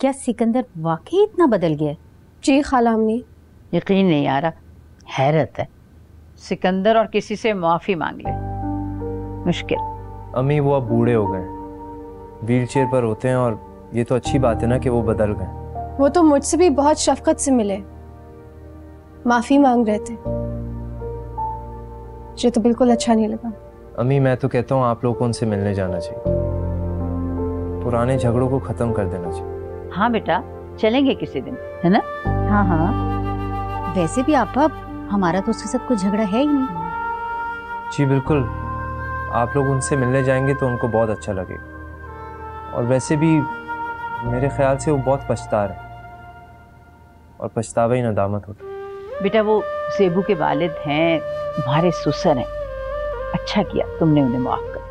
क्या सिकंदर वाकई इतना बदल गया जी खाला हमने। यकीन नहीं आ रहा हैरत है। सिकंदर और किसी से माफ़ी मांग ले। मुश्किल। अम्मी वो अब बूढ़े हो गए। व्हील चेयर पर होते हैं और ये तो अच्छी बात है ना कि वो बदल गए। वो तो मुझसे भी बहुत शफकत से मिले। माफ़ी मांग रहे थे। मुझे तो बिल्कुल अच्छा नहीं लगा। अम्मी मैं तो कहता हूँ आप लोग को उनसे मिलने जाना चाहिए। पुराने झगड़ों को खत्म कर देना चाहिए। हाँ बेटा चलेंगे किसी दिन है ना? हाँ हाँ। वैसे भी आपा हमारा तो उसके साथ कोई झगड़ा है ही नहीं। जी बिल्कुल। आप लोग उनसे मिलने जाएँगे तो उनको बहुत अच्छा लगेगा। और वैसे भी मेरे ख्याल से वो बहुत पछता रहे और पछतावा ही नदामत होता बेटा वो सेबू के वालिद हैं तुम्हारे सुसर हैं। अच्छा किया तुमने उन्हें माफ़ कर